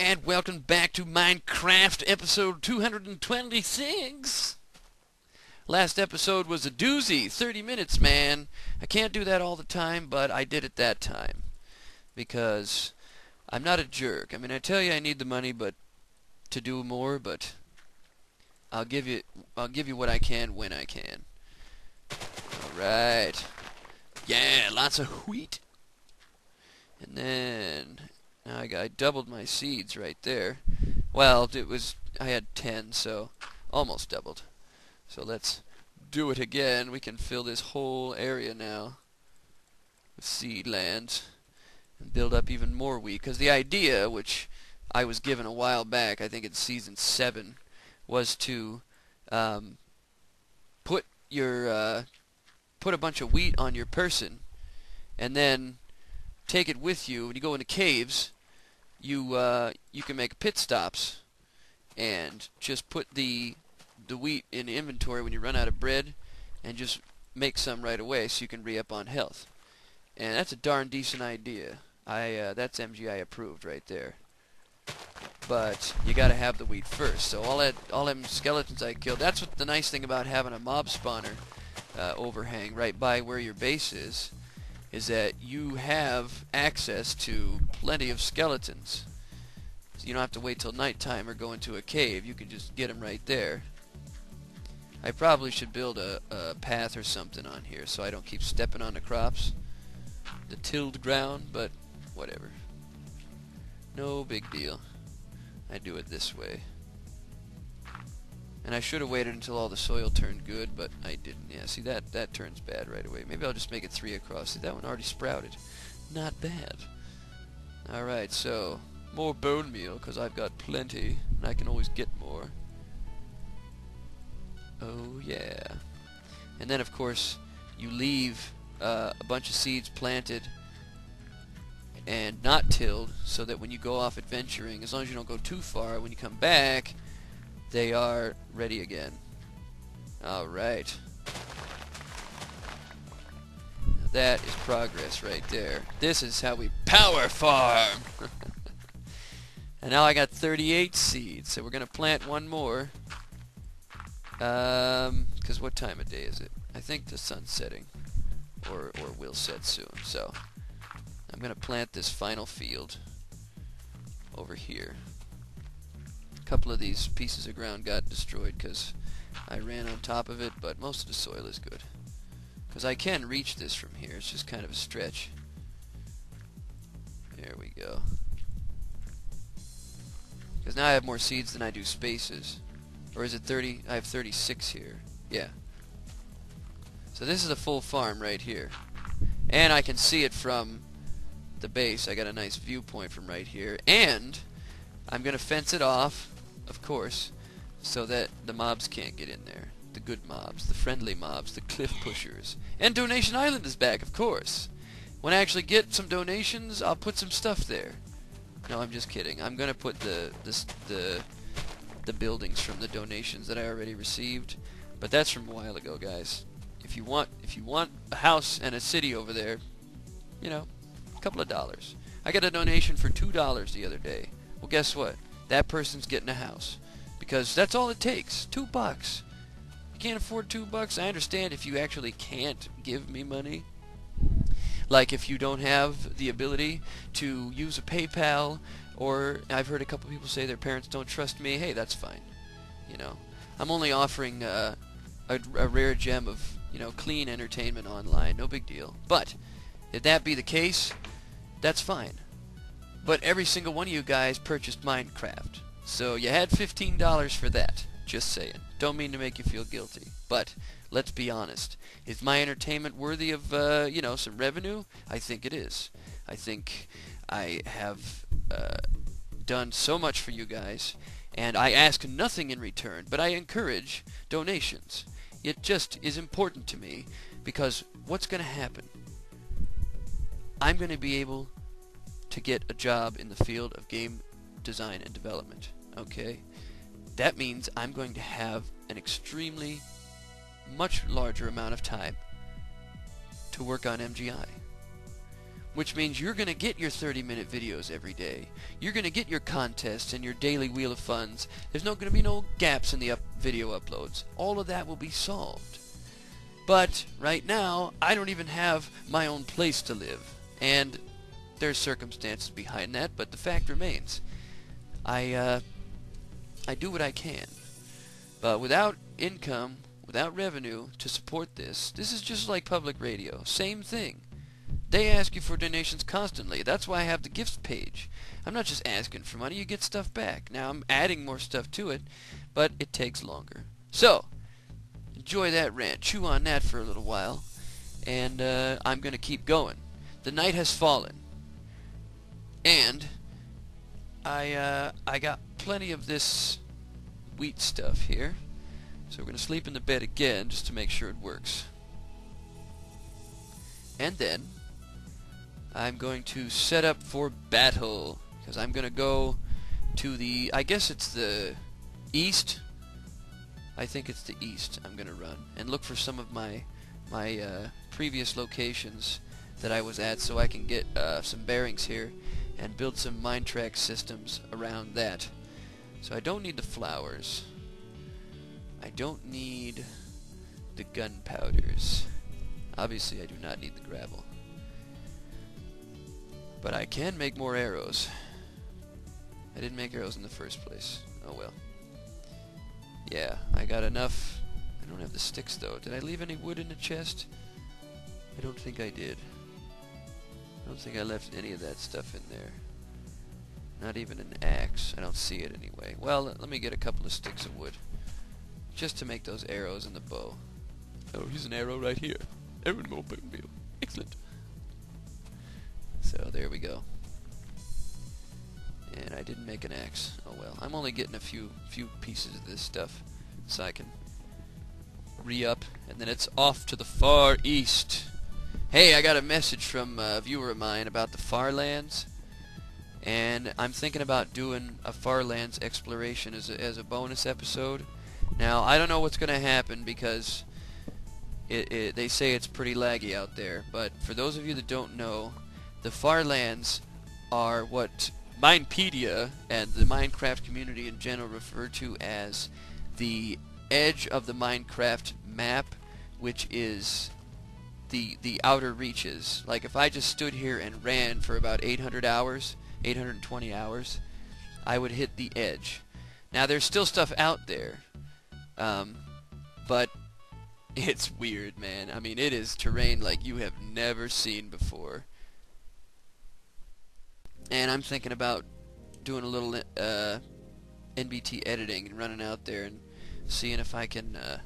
and welcome back to Minecraft episode 226. Last episode was a doozy, 30 minutes, man. I can't do that all the time, but I did it that time. Because I'm not a jerk. I mean, I tell you I need the money but to do more, but I'll give you I'll give you what I can when I can. All right. Yeah, lots of wheat. And then now I, I doubled my seeds right there. Well, it was I had 10, so almost doubled. So let's do it again. We can fill this whole area now with seed lands and build up even more wheat. Because the idea, which I was given a while back, I think in season 7, was to um, put your uh, put a bunch of wheat on your person and then take it with you when you go into caves you uh, you can make pit stops and just put the the wheat in inventory when you run out of bread and just make some right away so you can re-up on health. And that's a darn decent idea. I uh, that's MGI approved right there. But you gotta have the wheat first. So all that all them skeletons I killed that's what the nice thing about having a mob spawner uh, overhang right by where your base is is that you have access to plenty of skeletons. So you don't have to wait till nighttime or go into a cave. You can just get them right there. I probably should build a, a path or something on here so I don't keep stepping on the crops. The tilled ground, but whatever. No big deal. I do it this way. And I should have waited until all the soil turned good, but I didn't. Yeah, see, that, that turns bad right away. Maybe I'll just make it three across. See, that one already sprouted. Not bad. Alright, so, more bone meal, because I've got plenty, and I can always get more. Oh, yeah. And then, of course, you leave uh, a bunch of seeds planted and not tilled, so that when you go off adventuring, as long as you don't go too far, when you come back, they are ready again. Alright. That is progress right there. This is how we power farm! and now I got 38 seeds, so we're going to plant one more. Um, because what time of day is it? I think the sun's setting. Or, or will set soon, so... I'm going to plant this final field over here couple of these pieces of ground got destroyed because I ran on top of it, but most of the soil is good. Because I can reach this from here, it's just kind of a stretch. There we go. Because now I have more seeds than I do spaces. Or is it 30? I have 36 here. Yeah. So this is a full farm right here. And I can see it from the base. I got a nice viewpoint from right here. And I'm going to fence it off of course, so that the mobs can't get in there. The good mobs, the friendly mobs, the cliff pushers. And Donation Island is back, of course. When I actually get some donations, I'll put some stuff there. No, I'm just kidding. I'm gonna put the the the the buildings from the donations that I already received, but that's from a while ago, guys. If you want if you want a house and a city over there, you know, a couple of dollars. I got a donation for two dollars the other day. Well, guess what? That person's getting a house. Because that's all it takes. Two bucks. You can't afford two bucks. I understand if you actually can't give me money. Like if you don't have the ability to use a PayPal, or I've heard a couple people say their parents don't trust me. Hey, that's fine. You know, I'm only offering uh, a, a rare gem of you know clean entertainment online. No big deal. But if that be the case, that's fine. But every single one of you guys purchased Minecraft. So you had $15 for that. Just saying. Don't mean to make you feel guilty. But let's be honest. Is my entertainment worthy of, uh, you know, some revenue? I think it is. I think I have uh, done so much for you guys, and I ask nothing in return, but I encourage donations. It just is important to me because what's going to happen? I'm going to be able to get a job in the field of game design and development. Okay? That means I'm going to have an extremely much larger amount of time to work on MGI. which means you're going to get your 30 minute videos every day. You're going to get your contests and your daily wheel of funds. There's no going to be no gaps in the up video uploads. All of that will be solved. But right now, I don't even have my own place to live. And there's circumstances behind that, but the fact remains. I uh, I do what I can. But without income, without revenue to support this, this is just like public radio. Same thing. They ask you for donations constantly. That's why I have the gifts page. I'm not just asking for money, you get stuff back. Now I'm adding more stuff to it, but it takes longer. So, enjoy that rant. Chew on that for a little while. And uh, I'm going to keep going. The night has fallen. And I uh, I got plenty of this wheat stuff here. So we're going to sleep in the bed again just to make sure it works. And then I'm going to set up for battle because I'm going to go to the I guess it's the east. I think it's the east I'm going to run and look for some of my my uh, previous locations that I was at so I can get uh, some bearings here and build some mine track systems around that. So I don't need the flowers. I don't need the gunpowders. Obviously I do not need the gravel. But I can make more arrows. I didn't make arrows in the first place. Oh well. Yeah, I got enough. I don't have the sticks though. Did I leave any wood in the chest? I don't think I did. I don't think I left any of that stuff in there. Not even an axe. I don't see it anyway. Well, let me get a couple of sticks of wood. Just to make those arrows in the bow. Oh, here's an arrow right here. Arrow more bougainville. Excellent. So there we go. And I didn't make an axe. Oh well. I'm only getting a few few pieces of this stuff so I can re-up and then it's off to the far east. Hey, I got a message from a viewer of mine about the Farlands and I'm thinking about doing a Farlands exploration as a, as a bonus episode. Now, I don't know what's going to happen because it, it, they say it's pretty laggy out there, but for those of you that don't know, the Farlands are what Minepedia and the Minecraft community in general refer to as the edge of the Minecraft map, which is the the outer reaches. Like if I just stood here and ran for about 800 hours, 820 hours, I would hit the edge. Now there's still stuff out there, um, but it's weird, man. I mean, it is terrain like you have never seen before. And I'm thinking about doing a little uh, NBT editing and running out there and seeing if I can uh,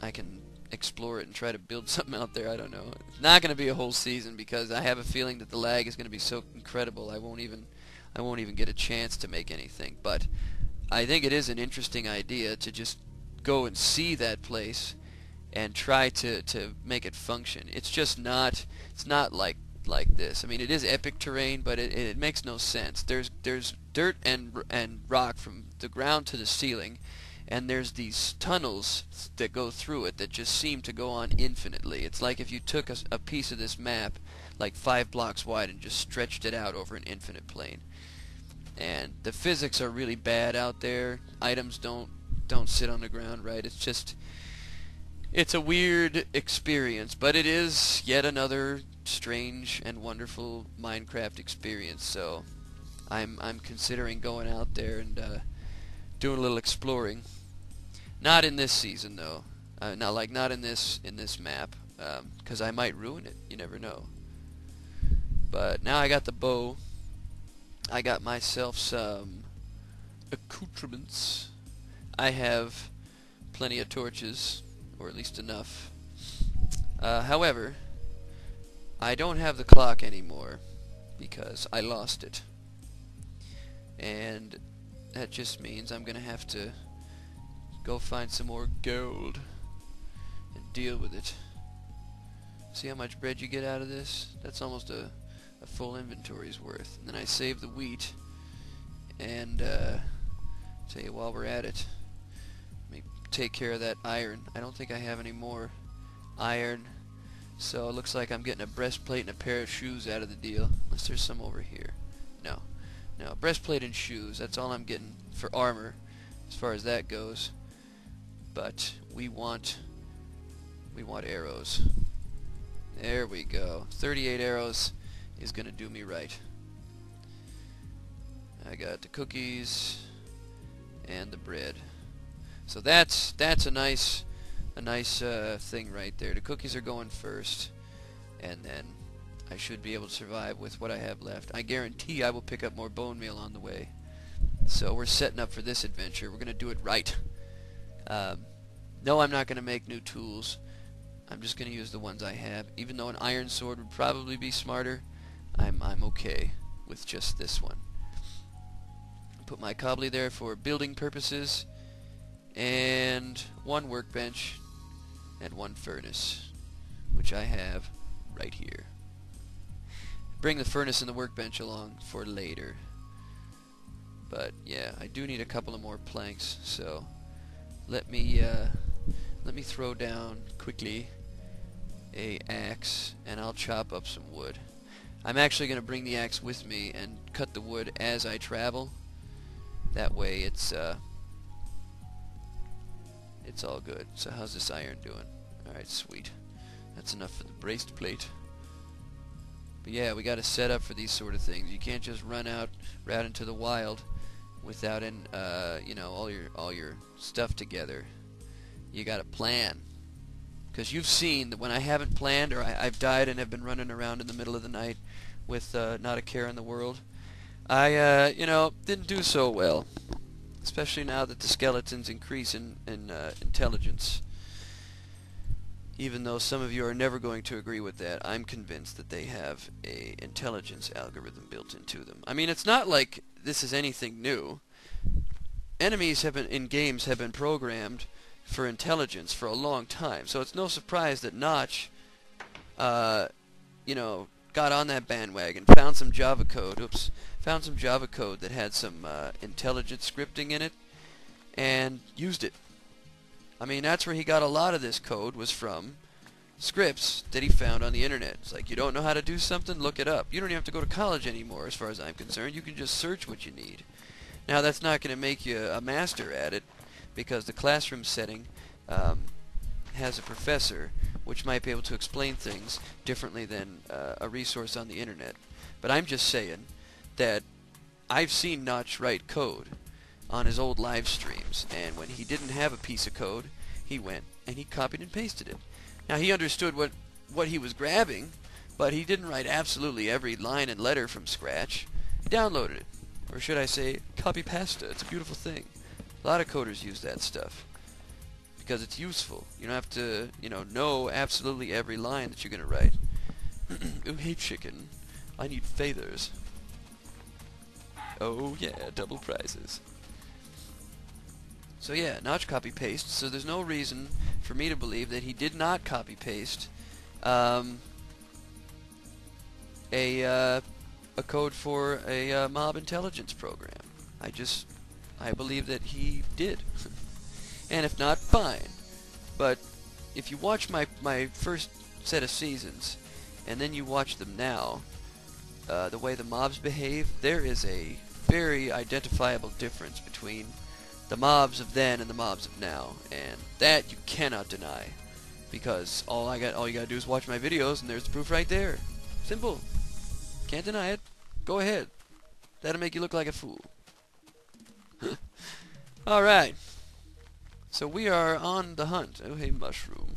I can explore it and try to build something out there. I don't know. It's not going to be a whole season because I have a feeling that the lag is going to be so incredible. I won't even I won't even get a chance to make anything. But I think it is an interesting idea to just go and see that place and try to to make it function. It's just not it's not like like this. I mean, it is epic terrain, but it, it makes no sense. There's there's dirt and and rock from the ground to the ceiling, and there's these tunnels that go through it that just seem to go on infinitely. It's like if you took a, a piece of this map, like five blocks wide, and just stretched it out over an infinite plane. And the physics are really bad out there. Items don't don't sit on the ground right. It's just it's a weird experience, but it is yet another strange and wonderful Minecraft experience. So I'm I'm considering going out there and uh, doing a little exploring. Not in this season though. Uh, not like not in this in this map, because um, I might ruin it. You never know. But now I got the bow. I got myself some accoutrements. I have plenty of torches, or at least enough. Uh, however, I don't have the clock anymore because I lost it. And that just means I'm gonna have to go find some more gold and deal with it. See how much bread you get out of this? That's almost a, a full inventory's worth. And then I save the wheat and uh, tell you while we're at it, let me take care of that iron. I don't think I have any more iron, So it looks like I'm getting a breastplate and a pair of shoes out of the deal. Unless there's some over here. No. No, breastplate and shoes. That's all I'm getting for armor as far as that goes. But we want we want arrows. There we go. 38 arrows is going to do me right. I got the cookies and the bread. So that's that's a nice a nice uh, thing right there. The cookies are going first, and then I should be able to survive with what I have left. I guarantee I will pick up more bone meal on the way. So we're setting up for this adventure. We're going to do it right. Um, no, I'm not going to make new tools. I'm just going to use the ones I have. Even though an iron sword would probably be smarter, I'm, I'm okay with just this one. Put my cobbly there for building purposes. And one workbench and one furnace, which I have right here. Bring the furnace and the workbench along for later. But yeah, I do need a couple of more planks, so let me uh, let me throw down quickly a axe and I'll chop up some wood. I'm actually going to bring the axe with me and cut the wood as I travel. That way it's uh, it's all good. So how's this iron doing? Alright, sweet. That's enough for the braced plate. But yeah, we got to set up for these sort of things. You can't just run out, right into the wild without, in, uh, you know, all your all your stuff together. You got to plan. Because you've seen that when I haven't planned or I, have died and have been running around in the middle of the night with uh, not a care in the world, I, uh, you know, didn't do so well. Especially now that the skeletons increase in, in uh, intelligence even though some of you are never going to agree with that, I'm convinced that they have a intelligence algorithm built into them. I mean, it's not like this is anything new. Enemies have been in games have been programmed for intelligence for a long time, so it's no surprise that Notch, uh, you know, got on that bandwagon, found some Java code. Oops, found some Java code that had some uh, intelligent scripting in it, and used it I mean, that's where he got a lot of this code was from scripts that he found on the internet. It's like, you don't know how to do something? Look it up. You don't even have to go to college anymore, as far as I'm concerned. You can just search what you need. Now, that's not going to make you a master at it, because the classroom setting um, has a professor which might be able to explain things differently than uh, a resource on the internet. But I'm just saying that I've seen Notch write code on his old live streams, and when he didn't have a piece of code, he went and he copied and pasted it. Now he understood what what he was grabbing, but he didn't write absolutely every line and letter from scratch. He downloaded it, or should I say, copy pasta. It's a beautiful thing. A lot of coders use that stuff because it's useful. You don't have to, you know, know absolutely every line that you're gonna write. oh hey chicken, I need feathers. Oh yeah, double prizes. So yeah, Notch copy paste. So there's no reason for me to believe that he did not copy paste um, a uh, a code for a uh, mob intelligence program. I just I believe that he did, and if not, fine. But if you watch my my first set of seasons, and then you watch them now, uh, the way the mobs behave, there is a very identifiable difference between the mobs of then and the mobs of now, and that you cannot deny, because all I got, all you gotta do is watch my videos, and there's the proof right there. Simple. Can't deny it. Go ahead. That'll make you look like a fool. all right. So we are on the hunt. Oh, hey, mushroom.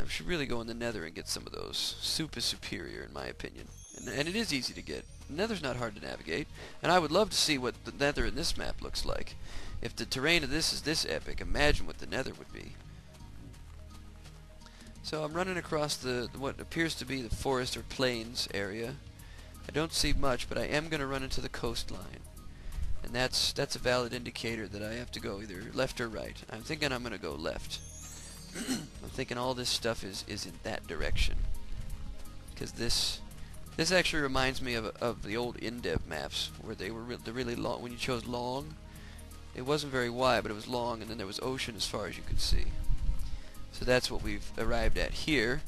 I should really go in the nether and get some of those. Soup is superior, in my opinion. And, and it is easy to get. Nether's not hard to navigate, and I would love to see what the Nether in this map looks like. If the terrain of this is this epic, imagine what the Nether would be. So I'm running across the what appears to be the forest or plains area. I don't see much, but I am going to run into the coastline. And that's that's a valid indicator that I have to go either left or right. I'm thinking I'm going to go left. I'm thinking all this stuff is, is in that direction. Because this this actually reminds me of, of the old InDev maps, where they were re the really long. When you chose long, it wasn't very wide, but it was long, and then there was ocean as far as you could see. So that's what we've arrived at here.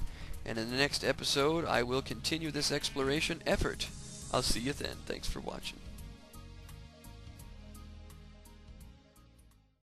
And in the next episode, I will continue this exploration effort. I'll see you then. Thanks for watching.